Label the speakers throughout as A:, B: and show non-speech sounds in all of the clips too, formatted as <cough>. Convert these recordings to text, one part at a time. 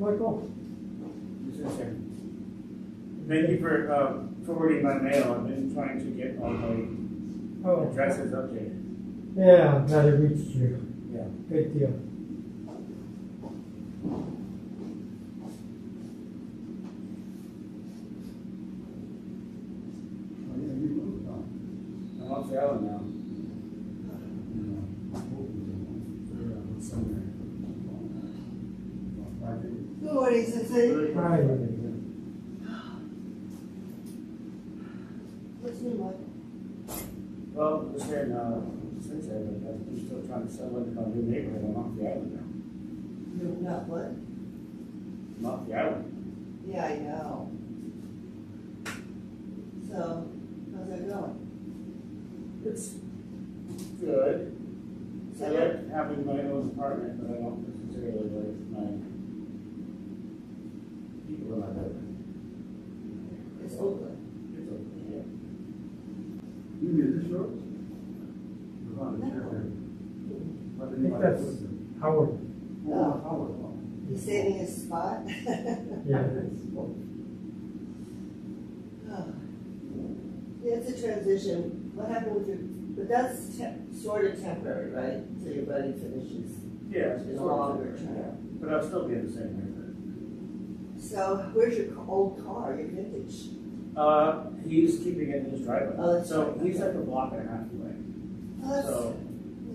A: Michael?
B: Thank you for uh, forwarding my mail. I've been trying to get all my
A: Oh,
B: addresses updated.
A: yeah, glad it reached you.
B: Yeah.
A: Good deal.
B: I'm off the island now. Somewhere.
C: Good morning, Cynthia.
A: Hi.
C: What's new, Mike?
B: Well, just here in, Cincinnati, but I'm still trying to settle into my new neighborhood. Off the island now.
C: You're not what?
B: The island.
C: Yeah, I know. So, how's that going?
B: It's good. I like having my own apartment, but I don't necessarily like my people in my building.
C: It's Oakland.
B: It's okay, yeah.
D: You get this yours?
A: I think that's Howard.
C: He's saving his spot? <laughs>
A: Yeah.
C: Oh. Yeah, it's a transition. What happened with your, but that's sort of temporary, right? Till your buddy finishes.
B: Yeah, it's
C: In
B: of
C: longer term.
B: But I'll still be in the same neighborhood.
C: So, where's your old car, your vintage?
B: Uh, he's keeping it in his driveway.
C: Oh, that's
B: So
C: right,
B: he's
C: okay.
B: like a block and a half away.
C: Oh, that's,
B: So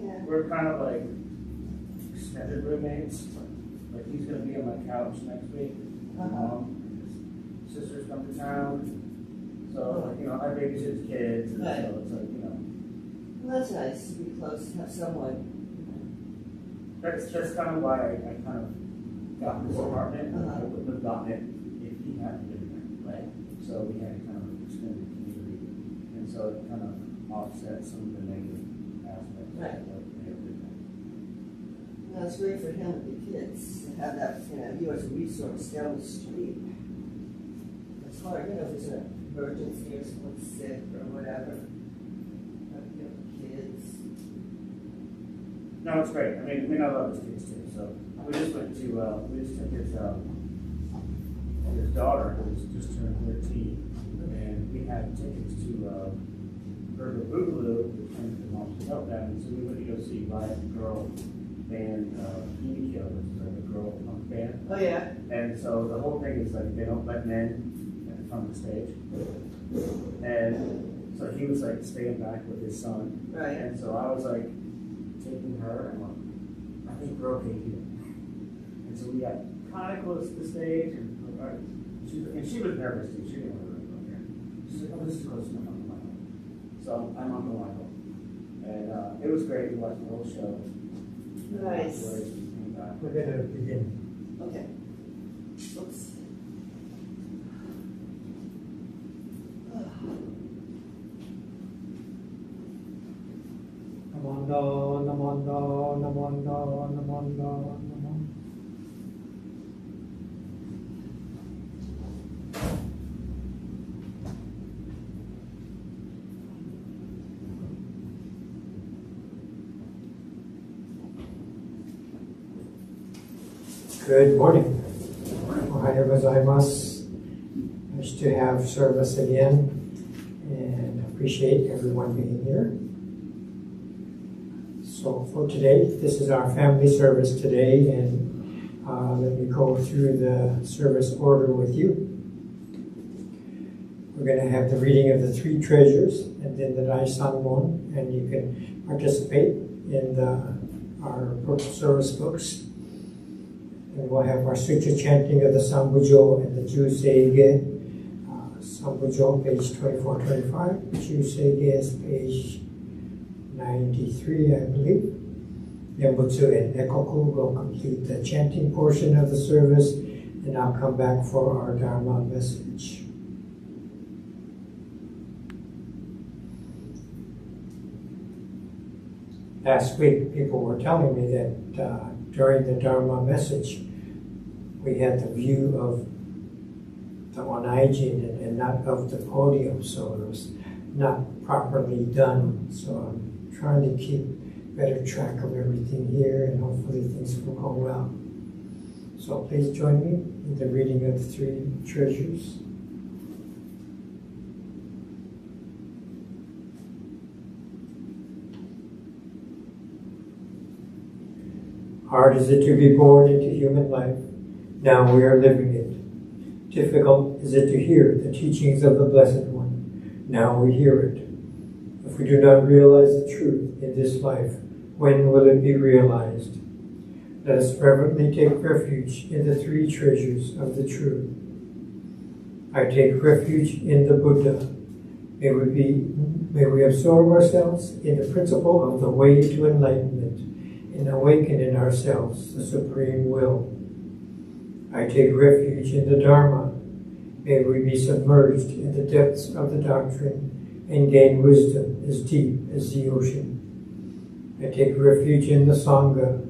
C: yeah.
B: we're kind of like extended roommates. Like he's gonna be on my couch next week.
C: Uh-huh.
B: his sisters come to town. So, like, you know, I babysit his kids and
C: Right.
B: so it's like, you know,
C: Well, that's nice to be close, to have someone.
B: that's, that's kind of why I, I kind of got this apartment.
C: Uh-huh.
B: I wouldn't have gotten it if he hadn't been there.
C: Right.
B: So we had kind of extended community, and so it kind of offset some of the negative aspects
C: Right. It's great for him and the kids to have that, you know, you as a resource down the street. It's hard, you know, if there's an emergency or someone's sick or whatever. You know, kids.
B: No, it's great. I mean, mean, I love his kids too. So we just went to, uh, we just took his, um, his daughter who's just turned thirteen, and we had tickets to, uh, Burger Boogaloo, which came to Help Band, and so we went to go see Riot Girl band, uh, which is like a girl punk band.
C: Oh, yeah.
B: And so the whole thing is like they don't let men from the stage. And so he was like staying back with his son.
C: Right.
B: And so I was like taking her and like, I think we're okay here. And so we got kind of close to the stage and, she, and she was nervous too. She didn't want to really go there. She's like, oh, this is close enough. Uncle Michael. So I'm Uncle Michael. And uh, it was great. We watched the whole show.
C: Nice.
B: Afterwards, we came back.
A: We're gonna begin.
C: Okay. Oops
A: Namanda. Good morning. Ohayo gozaimasu. Nice to have service again and appreciate everyone being here. So for today, this is our family service today, and uh, let me go through the service order with you. We're going to have the reading of the three treasures, and then the Dai Sanmon, and you can participate in the, our service books. And we'll have our sutra chanting of the Sanbutsuge and the Juseige. Uh, Sanbutsuge, page 2425. Juseige is page 93, I believe. Nembutsu and Nekoku will complete the chanting portion of the service, and I'll come back for our Dharma message. last week, people were telling me that uh, during the Dharma message, we had the view of the Onaijin and, and not of the podium, so it was not properly done. So I'm trying to keep better track of everything here, and hopefully things will go well. So please join me in the reading of the three treasures. Hard is it to be born into human life. Now we are living it. Difficult is it to hear the teachings of the Blessed One. Now we hear it. If we do not realize the truth in this life, when will it be realized? Let us reverently take refuge in the three treasures of the truth. I take refuge in the Buddha. May we be, may we absorb ourselves in the principle of the way to enlightenment and awaken in ourselves the supreme will. I take refuge in the Dharma. May we be submerged in the depths of the doctrine and gain wisdom as deep as the ocean. I take refuge in the Sangha.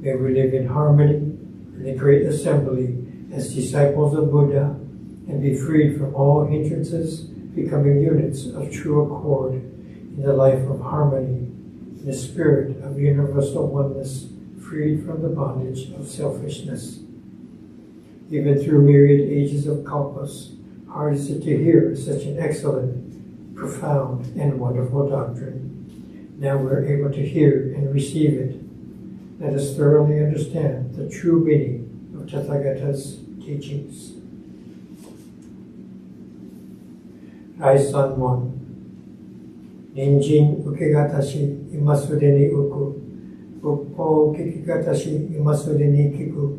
A: May we live in harmony in the great assembly as disciples of Buddha and be freed from all hindrances, becoming units of true accord in the life of harmony, in the spirit of universal oneness, freed from the bondage of selfishness. Even through myriad ages of kalpas, hard is it to hear such an excellent, profound, and wonderful doctrine. Now we're able to hear and receive it. Let us thoroughly understand the true meaning of Tathagata's teachings. Rise Son 1隣人受けがたし今すでに浮く。仏法聞きがたし今すでに聞く。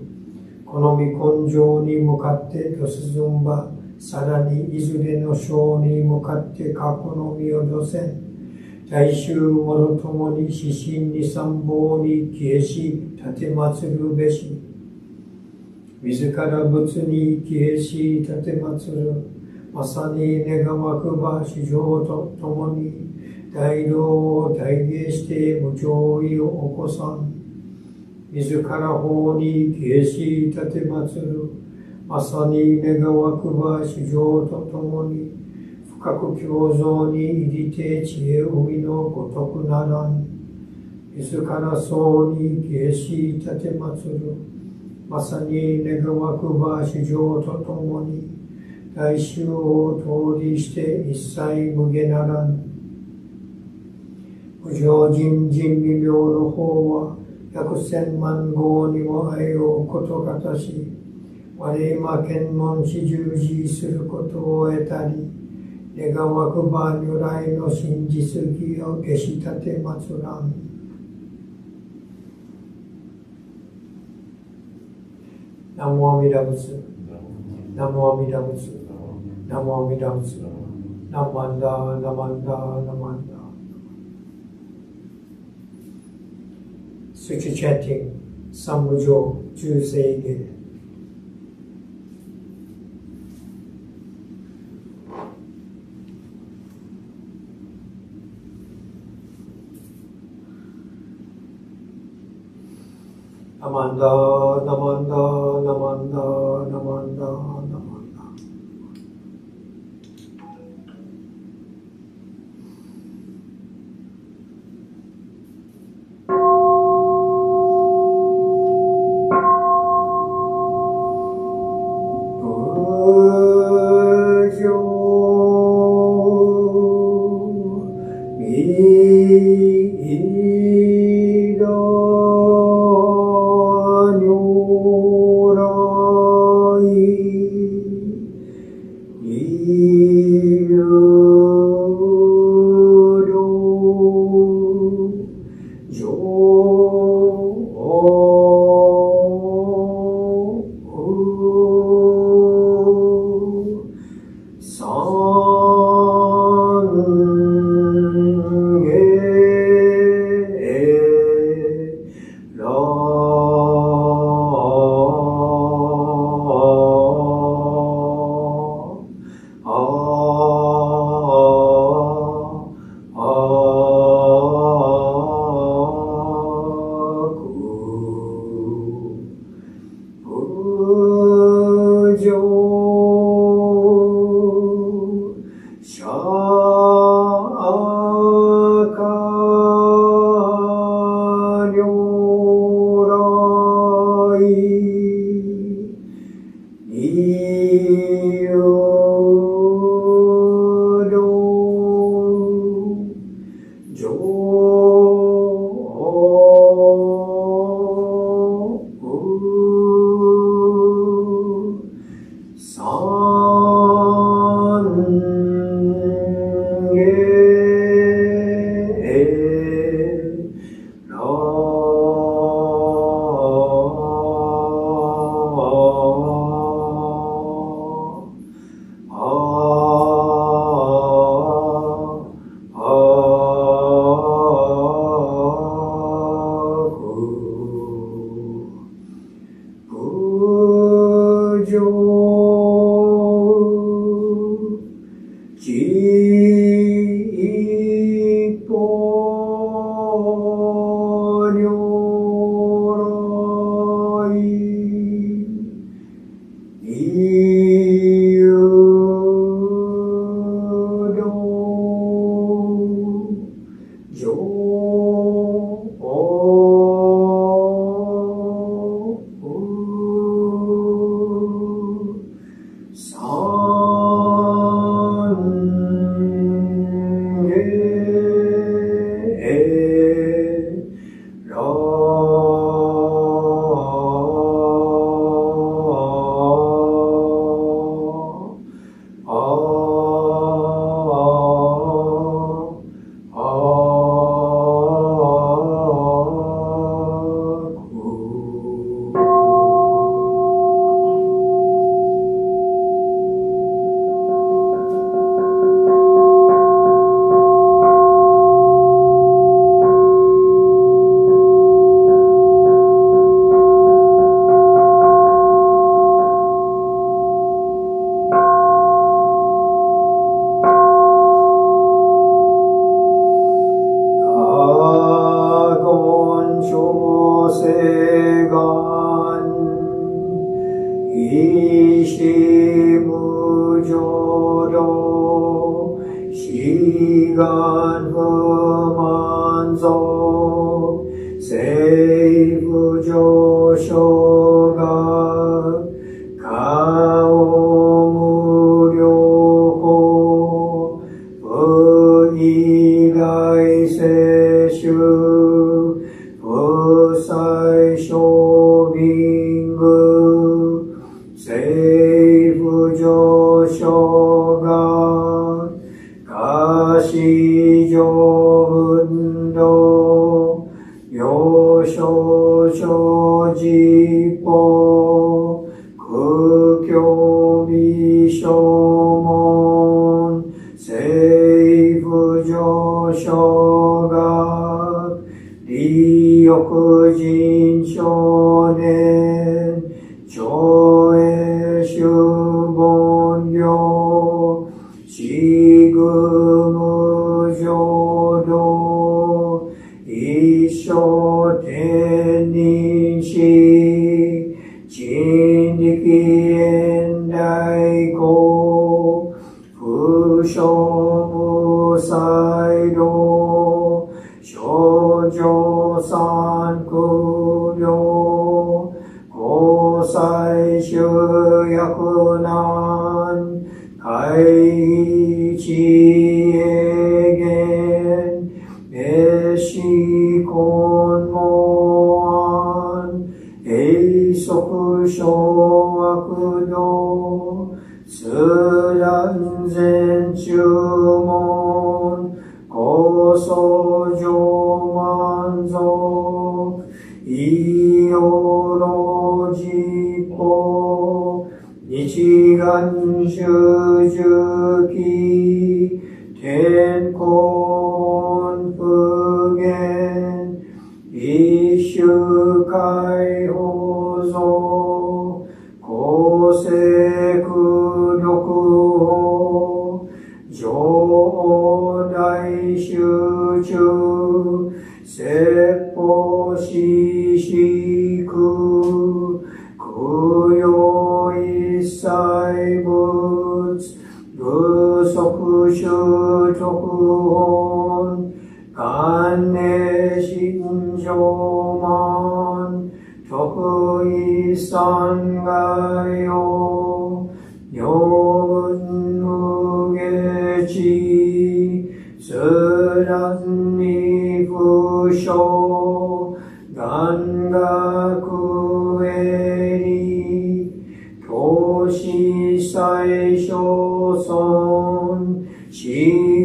A: この身根性に向かってと進んばさらにいずれの章に向かって過去の身をどせん。大衆もろともに指針に参謀に消えし立て祭るべし。自ら仏に消えし立て祭る。まさに願わくば市場とともに。大道を体現して無常意を起こさん。自ら法に消し立て祭る。まさに願わくば市場とともに。深く共造に入りて知恵海のごとくならん。自らそうに消し立て祭る。まさに願わくば市場とともに。大衆を通りして一切無下ならん。無常人人未病の方は百千万号にも愛ようことかたし、我今検問し従事することを得たり、願わくば如来の真実義を消し立て祭らん。南無阿弥陀仏。南無阿弥陀仏。南無阿弥陀仏。南無阿弥陀、南無阿弥陀、南無阿弥陀。Switch chanting, Sambujo. Namanda, Namanda, Namanda, Namanda, Namanda. yakunan kai chi egen eshi kon mon eisoku shon 職音、観念心情満、徳一三外用、分無下地、すらに不祥、願学へり、投資最小尊、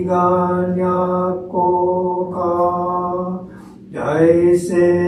A: がにゃか大聖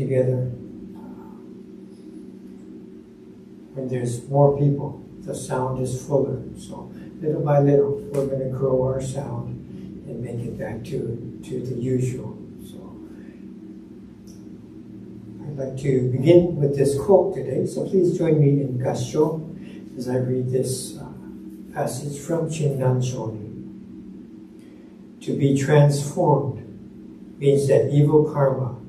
A: together. And there's more people, the sound is fuller. So little by little, we're going to grow our sound and make it back to, to the usual. So I'd like to begin with this quote today. So please join me in Gasho as I read this uh, passage from Shinran Shonin. To be transformed means that evil karma,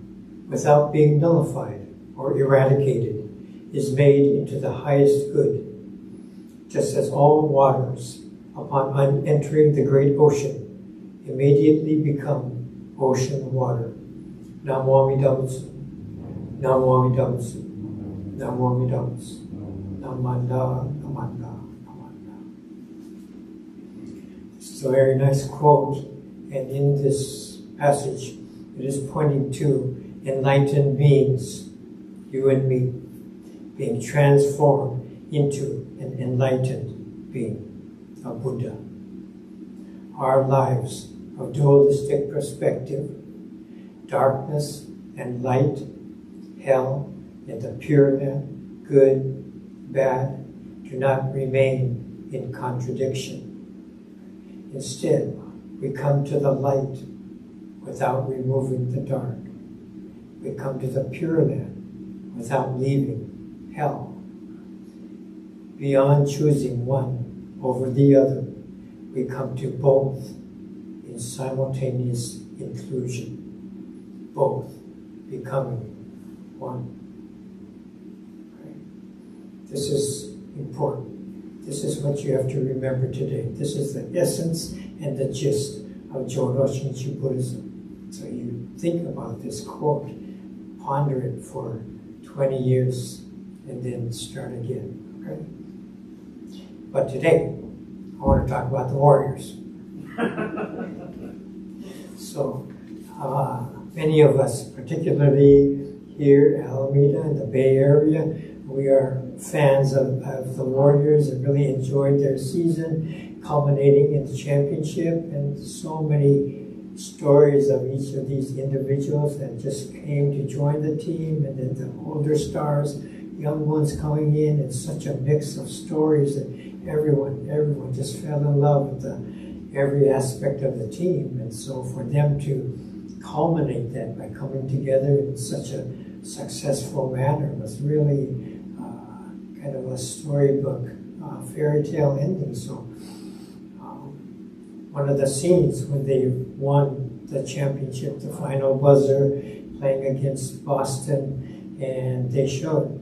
A: without being nullified or eradicated, is made into the highest good, just as all waters, upon entering the great ocean, immediately become ocean water. Namo Amidabutsu, Namo Amidabutsu, Namo Amidabutsu, Namanda, Namanda, Namanda. Is a very nice quote, and in this passage, it is pointing to enlightened beings, you and me, being transformed into an enlightened being, a Buddha. Our lives of dualistic perspective, darkness and light, hell and the pyramid, good, bad, do not remain in contradiction. Instead, we come to the light without removing the dark. We come to the pyramid without leaving hell. Beyond choosing one over the other, we come to both in simultaneous inclusion, both becoming one. This is important. This is what you have to remember today. This is the essence and the gist of Jodo Shinshu Buddhism. So you think about this quote, ponder it for 20 years, and then start again. Okay? But today, I want to talk about the warriors. <laughs> so, uh, many of us, particularly here, in Alameda, in the Bay Area, we are fans of, of the Warriors and really enjoyed their season, culminating in the championship, and so many stories of each of these individuals that just came to join the team, and then the older stars, young ones coming in, and such a mix of stories that everyone, everyone just fell in love with the, every aspect of the team. And so for them to culminate that by coming together in such a successful manner was really uh, kind of a storybook uh, fairy tale ending. So one of the scenes when they won the championship, the final buzzer, playing against Boston, and they showed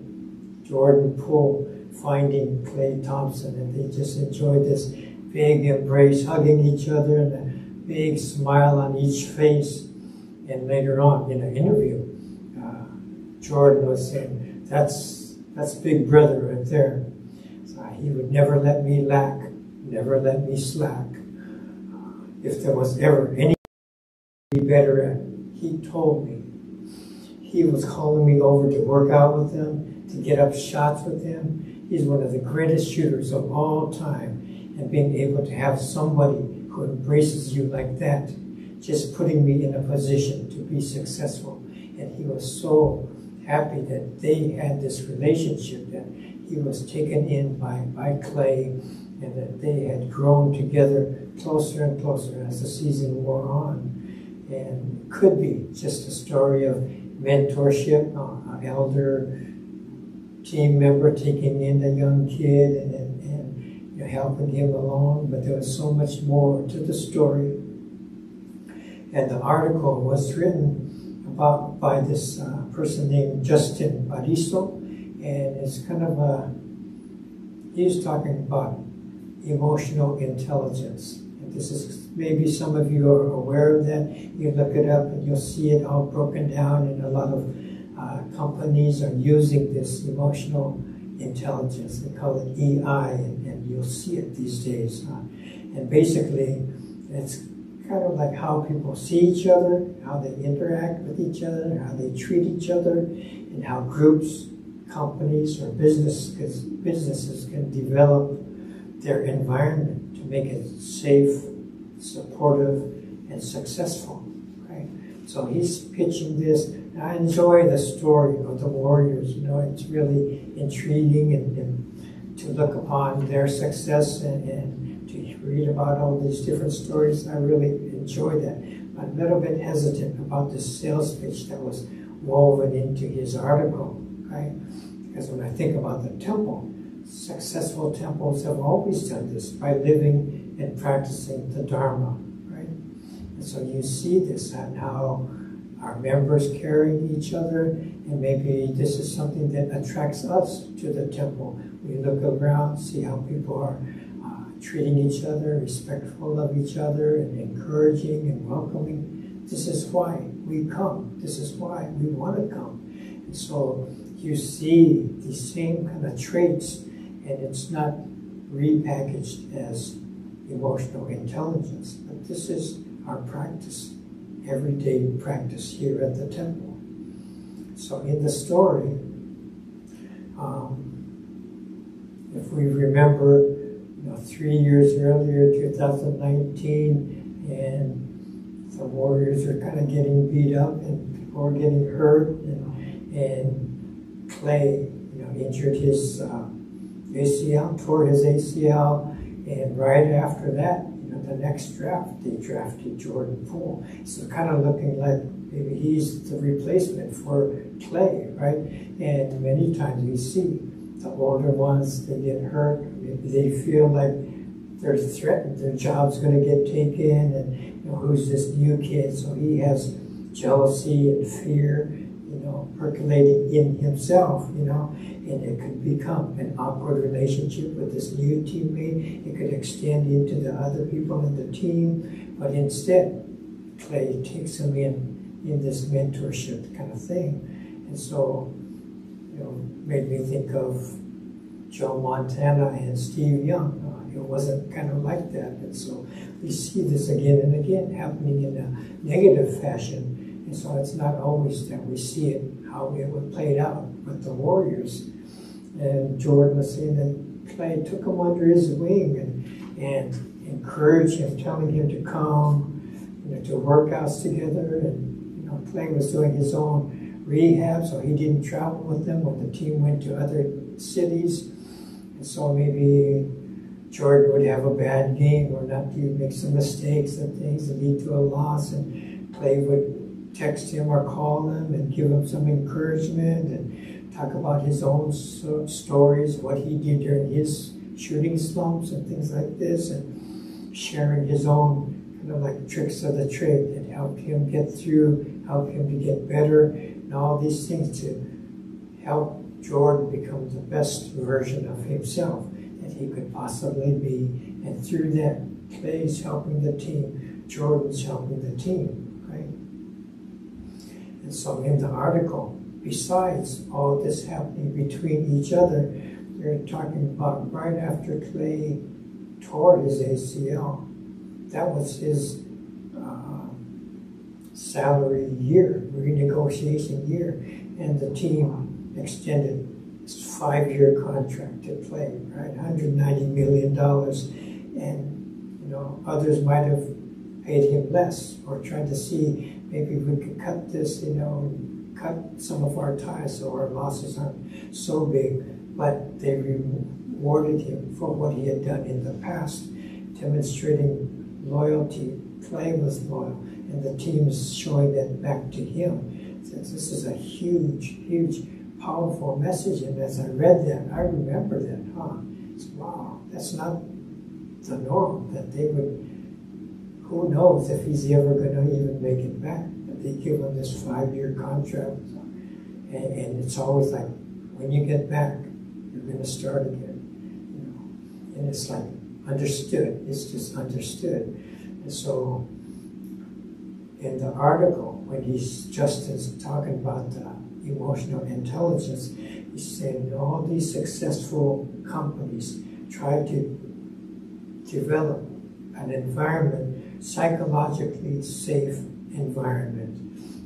A: Jordan Poole finding Klay Thompson, and they just enjoyed this big embrace, hugging each other, and a big smile on each face. And later on in an interview, uh, Jordan was saying, "That's that's Big Brother right there. So he would never let me lack, never let me slack. If there was ever any better he told me. He was calling me over to work out with him, to get up shots with him. He's one of the greatest shooters of all time. And being able to have somebody who embraces you like that, just putting me in a position to be successful. And he was so happy that they had this relationship, that he was taken in by, by Klay, and that they had grown together closer and closer as the season wore on. And could be just a story of mentorship, uh, an elder team member taking in a young kid and, and, and you know, helping him along, but there was so much more to the story. And the article was written about by this uh, person named Justin Bariso, and it's kind of a, he's talking about emotional intelligence. This is maybe some of you are aware of that. You look it up and you'll see it all broken down, and a lot of uh, companies are using this emotional intelligence. They call it EI, and, and you'll see it these days. Uh, and basically, it's kind of like how people see each other, how they interact with each other, how they treat each other, and how groups, companies, or business, businesses can develop their environment make it safe, supportive, and successful. Right? So he's pitching this. I enjoy the story of the warriors. You know, it's really intriguing and, and to look upon their success and, and to read about all these different stories. I really enjoy that. I'm a little bit hesitant about the sales pitch that was woven into his article, right? Because when I think about the temple, successful temples have always done this by living and practicing the Dharma, right? And so you see this and how our members carry each other, and maybe this is something that attracts us to the temple. We look around, see how people are uh, treating each other, respectful of each other, and encouraging and welcoming. This is why we come. This is why we want to come. And so you see these same kind of traits, and it's not repackaged as emotional intelligence, but this is our practice everyday practice here at the temple. So in the story, um, if we remember, you know, three years earlier, 2019, and the warriors are kind of getting beat up and people are getting hurt, and, and Klay, you know, injured his uh, ACL, tore his ACL, and right after that, the next draft, they drafted Jordan Poole. So kind of looking like maybe he's the replacement for Klay, right? And many times we see the older ones, they get hurt, maybe they feel like they're threatened, their job's going to get taken, and you know, who's this new kid? So he has jealousy and fear, you know, percolating in himself, you know, and it could become an awkward relationship with this new teammate. It could extend into the other people in the team, but instead, Klay takes him in in this mentorship kind of thing, and so you know made me think of Joe Montana and Steve Young. Uh, it wasn't kind of like that, and so we see this again and again happening in a negative fashion, and so it's not always that we see it how it would play out with the Warriors and Jordan was saying that Klay took him under his wing and, and encouraged him, telling him to come, you know, to workouts together. And, you know, Klay was doing his own rehab, so he didn't travel with them when the team went to other cities. And so maybe Jordan would have a bad game or not make some mistakes and things that lead to a loss and Klay would text him or call him and give him some encouragement and talk about his own stories, what he did during his shooting slumps and things like this, and sharing his own kind of like tricks of the trade that helped him get through, help him to get better, and all these things to help Jordan become the best version of himself that he could possibly be. And through that, Klay's helping the team, Jordan's helping the team? And so in the article, besides all this happening between each other, they're talking about right after Klay tore his ACL. That was his uh, salary year, renegotiation year, and the team extended his five-year contract to Klay, right? $190 million. And, you know, others might have paid him less or tried to see maybe we could cut this, you know, cut some of our ties so our losses aren't so big, but they rewarded him for what he had done in the past, demonstrating loyalty. Klay was loyal, and the team showing that back to him. Since this is a huge, huge, powerful message, and as I read that, I remember that, huh? It's, wow, that's not the norm, that they would, who knows if he's ever going to even make it back they give him this five-year contract, and, and, it's always like, when you get back, you're going to start again, you know. And it's like understood. It's just understood. And so, in the article, when he's Justin's talking about the emotional intelligence, He's saying all these successful companies try to develop an environment, psychologically safe environment.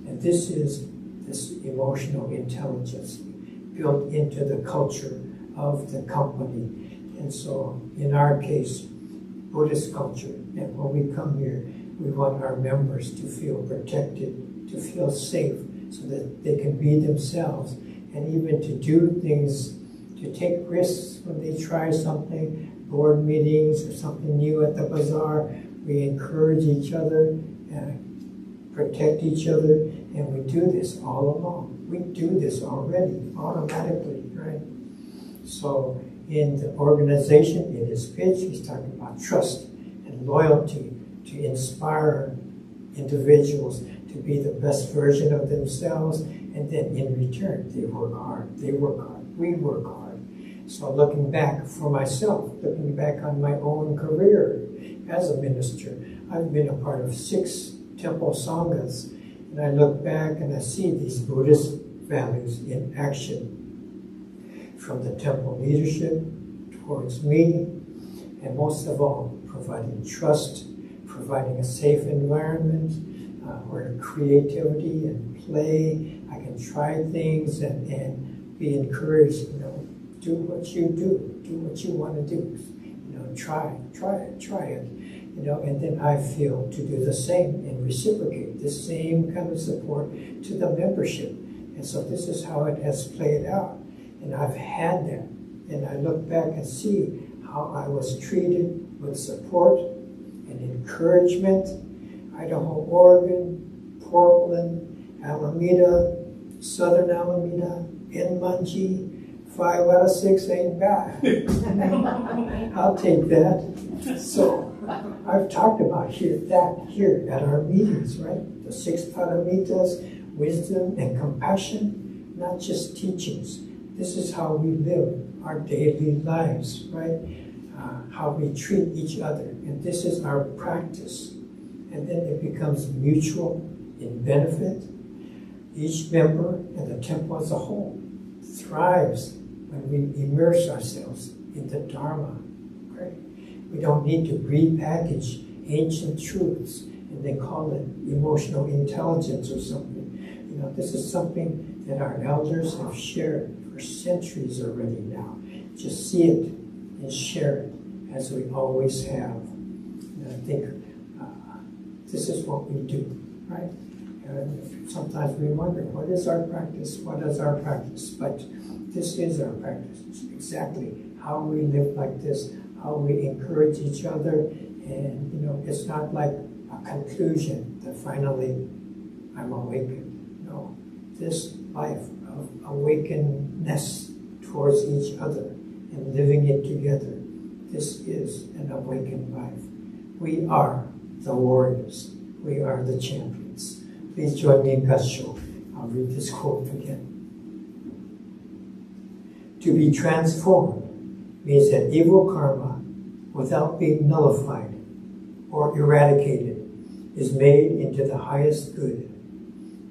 A: And this is this emotional intelligence built into the culture of the company. And so, in our case, Buddhist culture, and when we come here, we want our members to feel protected, to feel safe, so that they can be themselves, and even to do things, to take risks when they try something, board meetings or something new at the bazaar. We encourage each other, and protect each other, and we do this all along. We do this already, automatically, right? So in the organization, in his pitch, he's talking about trust and loyalty to inspire individuals to be the best version of themselves, and then in return, they work hard. They work hard. We work hard. So looking back for myself, looking back on my own career as a minister, I've been a part of six temple sanghas, and I look back and I see these Buddhist values in action. From the temple leadership towards me, and most of all, providing trust, providing a safe environment uh, where creativity and play, I can try things and, and be encouraged, you know, do what you do, do what you want to do, try, try it, try it, you know, and then I feel to do the same and reciprocate the same kind of support to the membership. And so this is how it has played out. And I've had that. And I look back and see how I was treated with support and encouragement. Idaho, Oregon, Portland, Alameda, Southern Alameda, Enmanji, five out of six ain't bad. <laughs> I'll take that. So I've talked about here that here at our meetings, right? The six paramitas, wisdom and compassion, not just teachings. This is how we live our daily lives, right? Uh, how we treat each other. And this is our practice. And then it becomes mutual in benefit. Each member and the temple as a whole thrives when we immerse ourselves in the Dharma. Right? We don't need to repackage ancient truths and they call it emotional intelligence or something. You know, this is something that our elders have shared for centuries already now. Just see it and share it as we always have. And I think uh, this is what we do, right? And sometimes we wonder, what is our practice? What is our practice? But this is our practice. It's exactly how we live like this, how we encourage each other. And, you know, it's not like a conclusion that finally I'm awakened. No, this life of awakenedness towards each other and living it together, this is an awakened life. We are the warriors. We are the champions. Please join me in Gassho. I'll read this quote again. To be transformed means that evil karma, without being nullified or eradicated, is made into the highest good,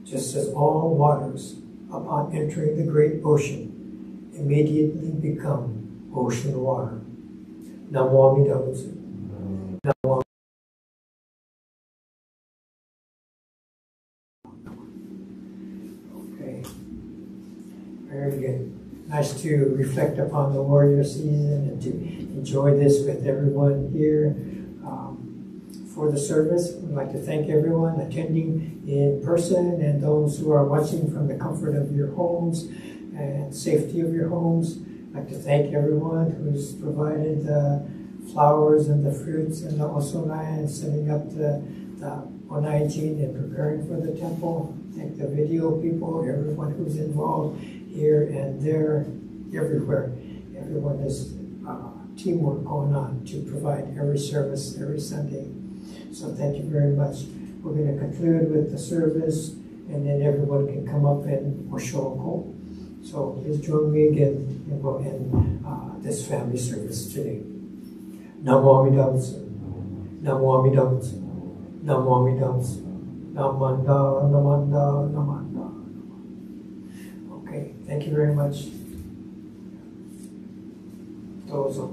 A: just as all waters, upon entering the great ocean, immediately become ocean water. Namo Amida Butsu. Okay. Very good nice to reflect upon the warrior season and to enjoy this with everyone here. Um, for the service, we'd like to thank everyone attending in person and those who are watching from the comfort of your homes and safety of your homes. I'd like to thank everyone who's provided the flowers and the fruits and the osonai and setting up the, the and preparing for the temple. Thank the video people, everyone who's involved here and there, everywhere. Everyone has uh, teamwork going on to provide every service every Sunday. So thank you very much. We're going to conclude with the service, and then everyone can come up and Oshoko. So please join me again and we'll end uh, this family service today. Namo Amida Butsu. Namo Amida Butsu. Namo Amida Butsu. Namanda, Namanda, Namanda. Thank you very much.
E: どうぞ。